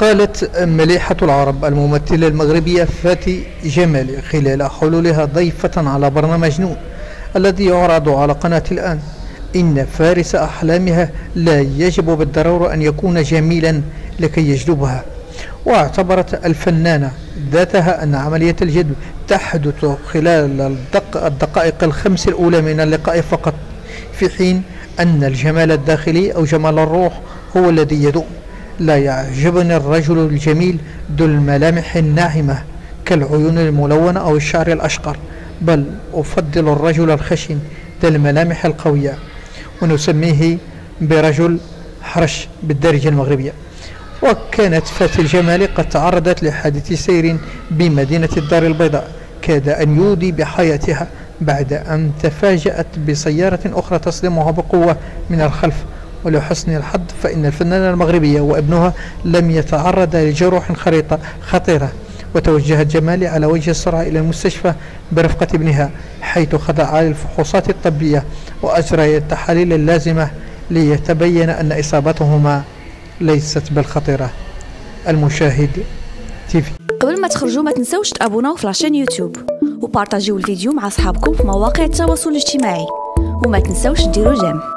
قالت مليحة العرب الممثلة المغربية فاتي جمالي خلال حلولها ضيفة على برنامج نون الذي يعرض على قناة الآن. إن فارس أحلامها لا يجب بالضرورة أن يكون جميلا لكي يجلبها. واعتبرت الفنانة ذاتها أن عملية الجذب تحدث خلال الدق الدقائق الخمس الأولى من اللقاء فقط في حين أن الجمال الداخلي أو جمال الروح هو الذي يدوم. لا يعجبني الرجل الجميل ذو الملامح الناعمة كالعيون الملونة أو الشعر الأشقر بل أفضل الرجل الخشن ذا الملامح القوية ونسميه برجل حرش بالدارجة المغربية. وكانت فاتي الجمال قد تعرضت لحادث سير بمدينة الدار البيضاء كاد أن يودي بحياتها بعد أن تفاجأت بسيارة أخرى تصدمها بقوة من الخلف ولحسن الحظ فإن الفنانة المغربية وابنها لم يتعرض لجروح خريطة خطيرة وتوجهت جمالي على وجه السرعة إلى المستشفى برفقة ابنها حيث خضع للفحوصات الطبية وأجرى التحاليل اللازمة ليتبين أن إصابتهما ليست بالخطيرة. المشاهد TV. قبل ما تخرجوا ما تنسوش تابوناو في la chaîne يوتيوب وبارطاجيو الفيديو مع أصحابكم في مواقع التواصل الاجتماعي وما تنسوش ديروا جيم.